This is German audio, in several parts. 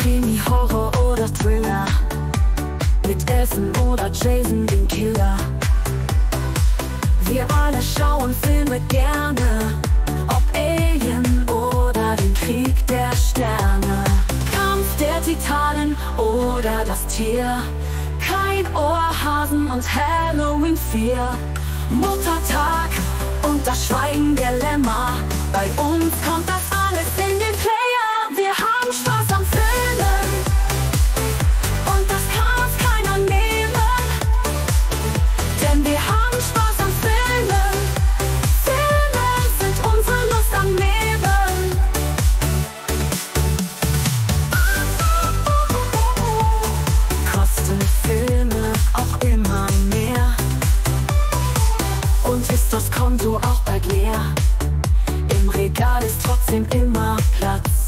Krimi, Horror oder Thriller, mit Elfen oder Jason den Killer. Wir alle schauen Filme gerne, ob Alien oder den Krieg der Sterne. Kampf der Titanen oder das Tier. Kein Ohrhasen und Halloween 4. Muttertag und das Schweigen der Lämmer. Bei uns auch leer? Im Regal ist trotzdem immer Platz.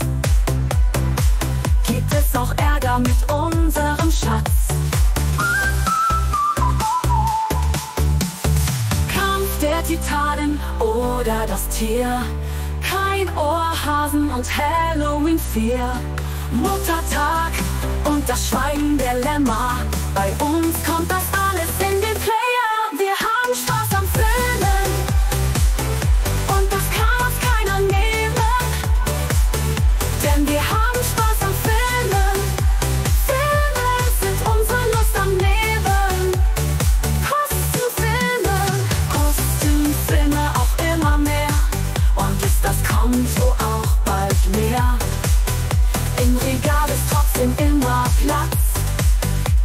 Gibt es auch Ärger mit unserem Schatz? Kampf der Titanen oder das Tier. Kein Ohrhasen und Halloween 4. Muttertag und das Schweigen der Lämmer. Konto auch bald leer? Im Regal ist trotzdem immer Platz.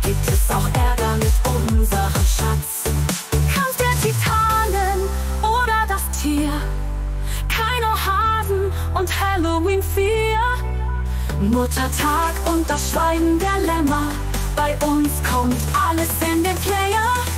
Gibt es auch Ärger mit unserem Schatz? Kampf der Titanen oder das Tier? Keine Hasen und Halloween 4. Muttertag und das Schweigen der Lämmer. Bei uns kommt alles in den Player.